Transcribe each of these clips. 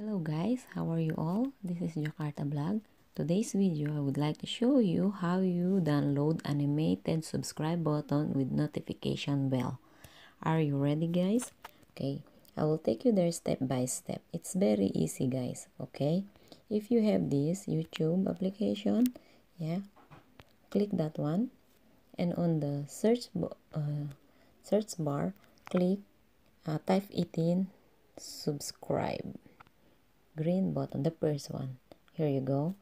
Hello guys, how are you all? This is Jacarta Vlog. Today's video I would like to show you how you download animated subscribe button with notification bell. Are you ready guys? Okay, I will take you there step by step. It's very easy guys, okay? If you have this YouTube application, yeah, click that one and on the search, uh, search bar, click, uh, type it in subscribe green button the first one. Here you go.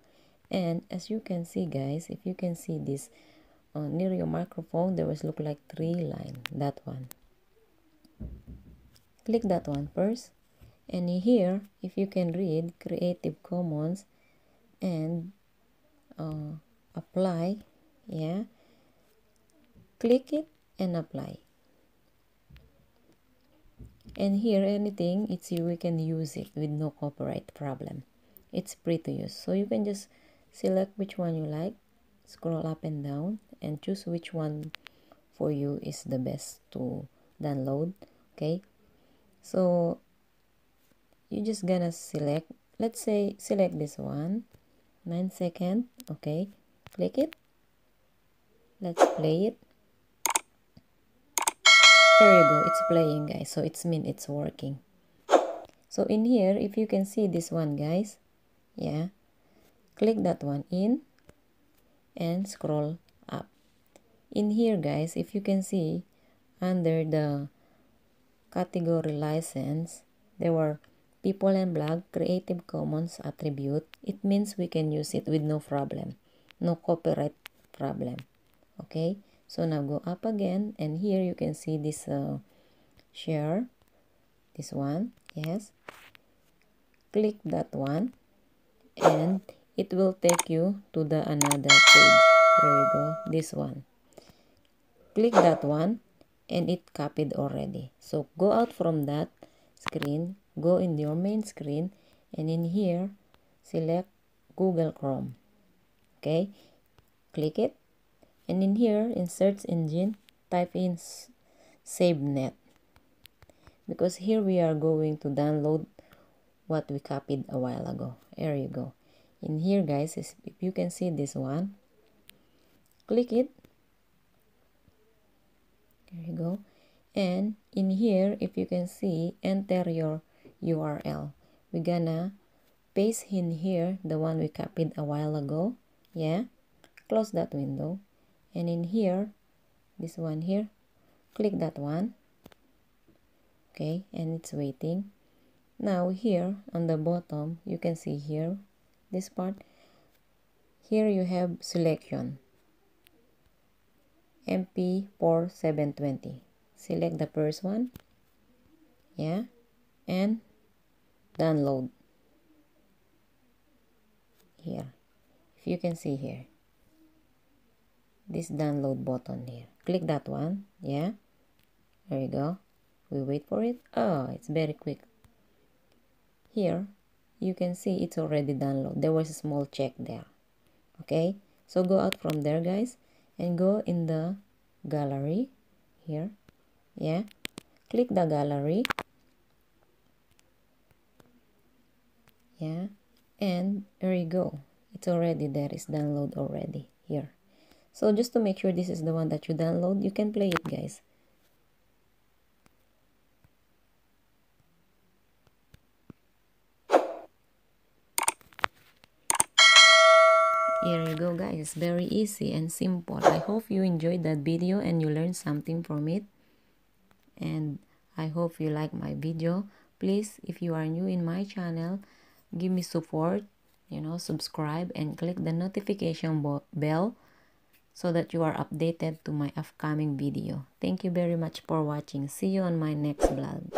And as you can see guys if you can see this uh, near your microphone there was look like three line that one. Click that one first. And here if you can read creative commons and uh, apply yeah click it and apply and here anything it's you we can use it with no copyright problem. It's free to use. So you can just select which one you like scroll up and down and choose which one for you is the best to download okay? So you just gonna select let's say select this one. Nine second okay? Click it. Let's play it here you go. It's playing guys. So it's mean it's working. So in here if you can see this one guys. Yeah. Click that one in and scroll up. In here guys if you can see under the category license there were people and blog creative commons attribute. It means we can use it with no problem. No copyright problem. Okay so now go up again and here you can see this uh, share this one yes. Click that one and it will take you to the another page. Here you go this one. Click that one and it copied already. So go out from that screen go in your main screen and in here select google chrome. Okay click it and in here in search engine type in SaveNet. Because here we are going to download what we copied a while ago. There you go. In here guys if you can see this one click it. There you go. And in here if you can see enter your url we're gonna paste in here the one we copied a while ago. Yeah. Close that window and in here this one here click that one. Okay and it's waiting. Now here on the bottom you can see here this part. Here you have selection. Mp4 720 select the first one. Yeah and download. Here. If you can see here this download button here. Click that one yeah? There you go. We wait for it. Oh it's very quick. Here you can see it's already download. There was a small check there okay? So go out from there guys and go in the gallery here yeah? Click the gallery yeah? And there you go. It's already there. It's download already here so just to make sure this is the one that you download you can play it guys. Here you go guys. Very easy and simple. I hope you enjoyed that video and you learned something from it. And i hope you like my video. Please if you are new in my channel give me support you know subscribe and click the notification bell so that you are updated to my upcoming video. Thank you very much for watching. See you on my next vlog.